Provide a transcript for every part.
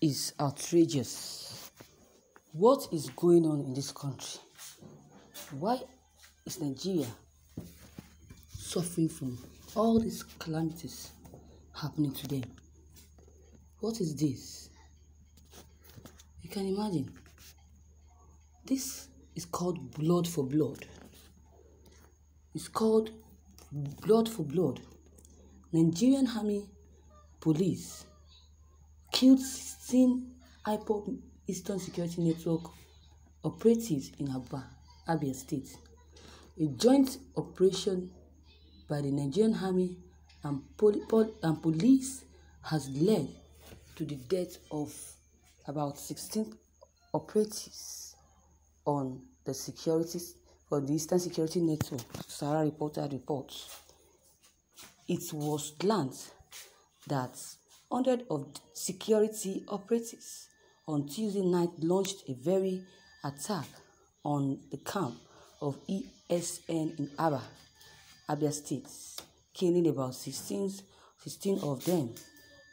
is outrageous. What is going on in this country? Why is Nigeria suffering from all these calamities happening to them? What is this? You can imagine. This is called blood for blood. It's called blood for blood. Nigerian Army Police killed 16 IPOB Eastern Security Network operatives in Aba, Abia State. A joint operation by the Nigerian Army and, pol- and police has led to the death of about 16 operatives on the security for the Eastern Security Network, Sahara Reporter reports. It was learned that hundreds of security operatives on Tuesday night launched a very attack on the camp of ESN in Aba, Abia State, killing about 16, 16 of them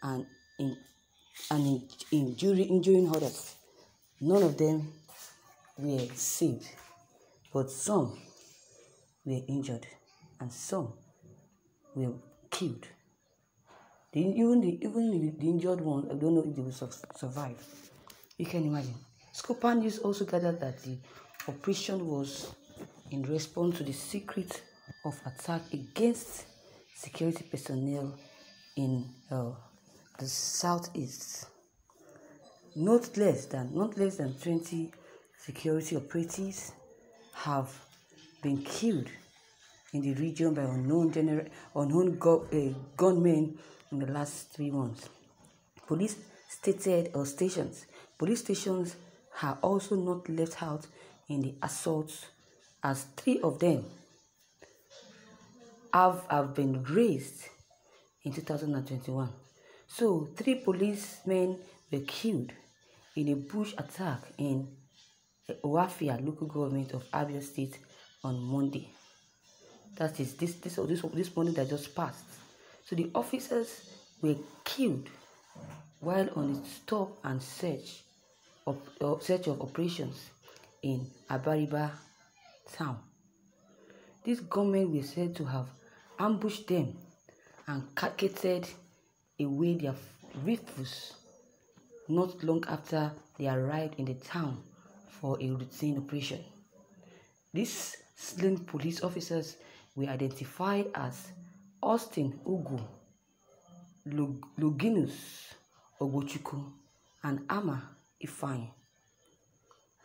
and in, and in, injury, injuring others. None of them were saved, but some were injured and some were killed. The, even the even the, injured ones, I don't know if they will sur- survive. You can imagine. Scopa News also gathered that the operation was in response to the secret of attack against security personnel in uh, the southeast. Not less than not less than 20 security operatives have been killed in the region by unknown gener- unknown go- uh, gunmen in the last three months. Police stated or stations, police stations are also not left out in the assaults, as three of them have, have been raised in 2021. So, three policemen were killed in a bush attack in the Ohafia local government of Abia State on Monday. That is this this this this morning that just passed. So the officers were killed while on a stop and search of uh, search of operations in Abariba town. These gunmen were said to have ambushed them and carted away their rifles not long after they arrived in the town for a routine operation. These slain police officers were identified as Austin Ugu, Log- Longinus Ogochukwu, and Ama Ifeanyi.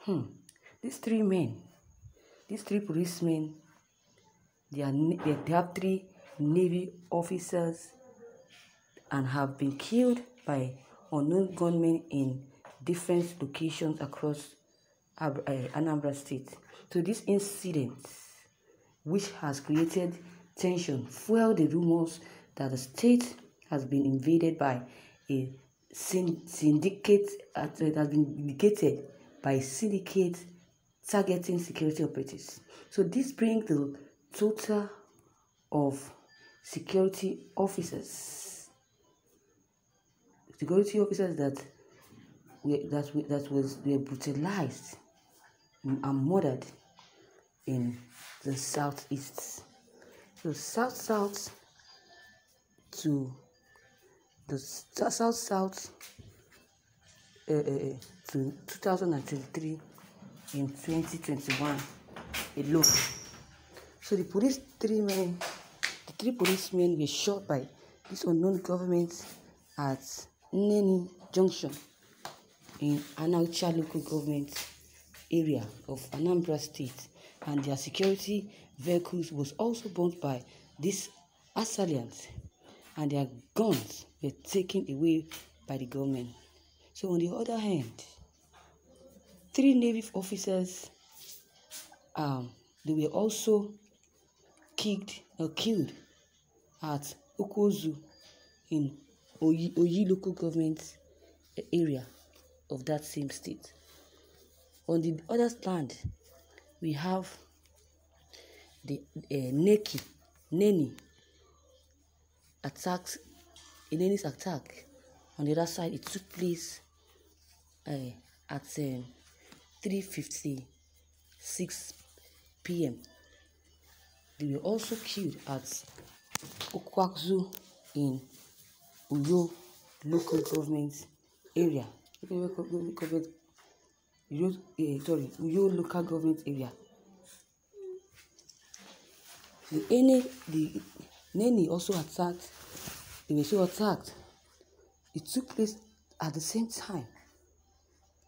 Hmm. These three men, these three policemen, they, are, they, they have three Navy officers and have been killed by unknown gunmen in different locations across uh, Anambra State. So this incident, which has created tension, fueled the rumors that the state has been invaded by a syndicate, uh, it has been indicated by syndicate targeting security operatives. So this brings the total of security officers, security officers that were, that that was were brutalized and murdered in the southeast. So south south to the south south uh, uh, uh, to 2023 in 2021 alone. So the police three men, the three policemen were shot by this unknown government at Neni Junction in Anaocha local government area of Anambra State, and their security vehicles was also burnt by these assailants, and their guns were taken away by the government. So on the other hand, three Navy officers, um, they were also kicked or killed at Awkuzu in Oyi, Oyi local government area of that same state. On the other hand, we have uh, Neki, Neni attacks, a Neni's attack. On the other side, it took place uh, at um, 3.56 p.m. They were also killed at Okwakzu in Uyo local government area. Uyo, uh, sorry, Uyo local government area. The Ene, the Neni also attacked. They were so attacked. It took place at the same time.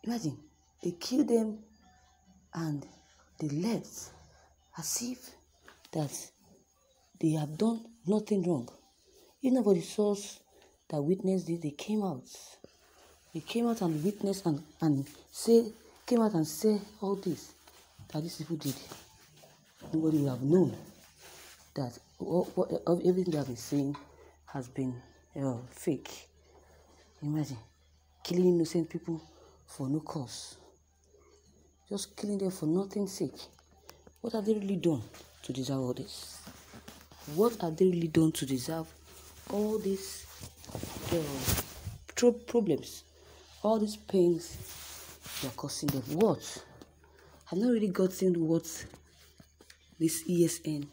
Imagine they killed them and they left as if that they have done nothing wrong. If nobody saw that witnessed it, they came out. They came out and witnessed and, and say came out and say all this that these people did. Nobody would have known that what, what, everything they have been saying has been uh, fake. Imagine killing innocent people for no cause. Just killing them for nothing's sake. What have they really done to deserve all this? What have they really done to deserve all these uh, problems, all these pains they are causing them? What? I've not really gotten what this ESN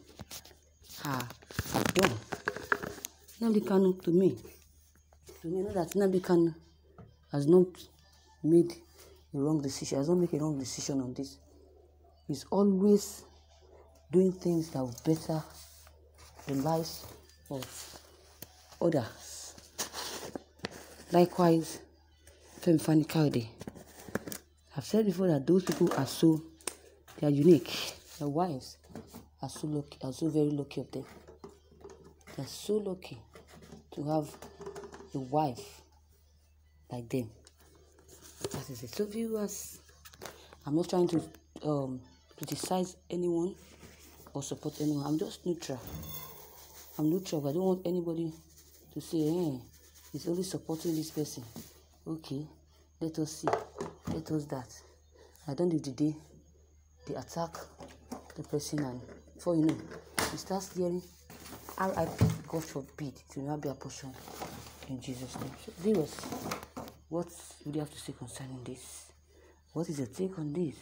Ah, have done. Nnamdi Kanu, to me, to me, know that Nnamdi Kanu has not made a wrong decision, has not made a wrong decision on this. He's always doing things that will better the lives of others. Likewise, Femi Fani-Kayode. I've said before that those people are so they are unique. Their wives are so lucky, are so very lucky of them. They're so lucky to have a wife like them. That is it. So viewers, I'm not trying to um, criticize anyone or support anyone. I'm just neutral. I'm neutral. I don't want anybody to say, hey, he's only supporting this person. Okay, let us see. Let us that. I don't do the day they attack the person and before you know, he starts hearing R.I.P. God forbid will not be a portion in Jesus' name. So viewers, what would you have to say concerning this? What is your take on this?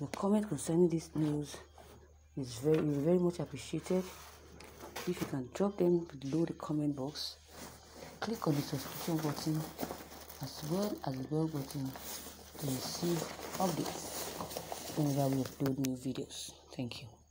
Your comment concerning this news is very is very much appreciated. If you can drop them below the comment box, click on the subscription button as well as the bell button to receive updates whenever we upload new videos. Thank you.